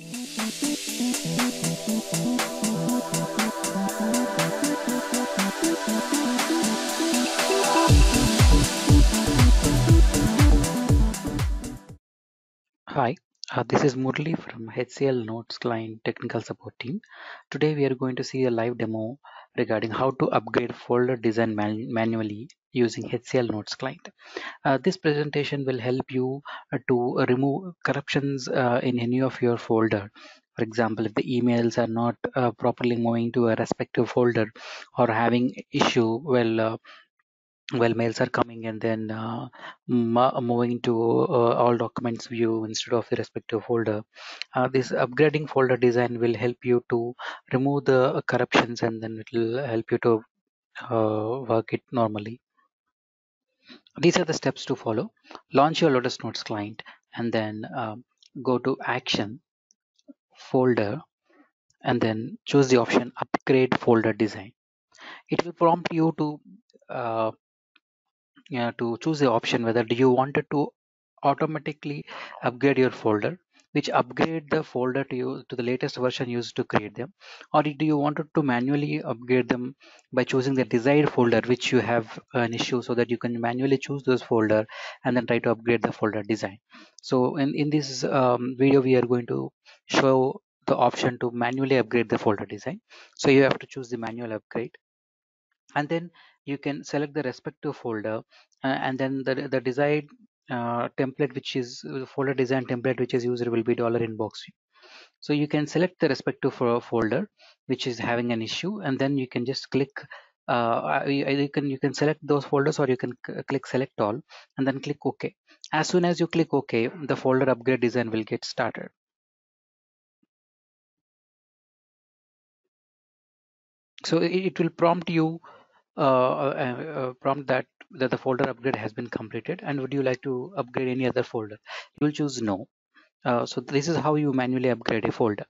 Hi, uh, this is Murli from HCL Notes Client Technical Support Team. Today we are going to see a live demo regarding how to upgrade folder design man manually using HCL Notes Client. Uh, this presentation will help you uh, to remove corruptions uh, in any of your folder. For example, if the emails are not uh, properly moving to a respective folder or having issue, well, uh, well mails are coming and then uh, moving to uh, all documents view instead of the respective folder. Uh, this upgrading folder design will help you to remove the corruptions and then it will help you to uh, work it normally. These are the steps to follow. Launch your lotus notes client and then um, go to action folder and then choose the option upgrade folder design. It will prompt you to uh, yeah, to choose the option whether do you wanted to automatically upgrade your folder which upgrade the folder to you to the latest version used to create them or do you wanted to manually upgrade them by choosing the desired folder which you have an issue so that you can manually choose those folder and then try to upgrade the folder design. So in in this um, video we are going to show the option to manually upgrade the folder design. So you have to choose the manual upgrade and then you can select the respective folder uh, and then the, the desired uh, template which is uh, folder design template which is used will be dollar inbox. So you can select the respective folder which is having an issue and then you can just click uh, you can you can select those folders or you can click select all and then click ok. As soon as you click ok the folder upgrade design will get started. So it will prompt you uh, uh, uh, prompt that that the folder upgrade has been completed. And would you like to upgrade any other folder? You will choose no. Uh, so this is how you manually upgrade a folder.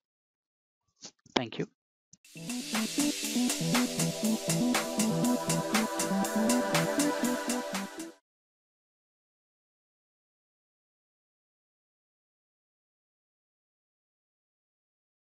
Thank you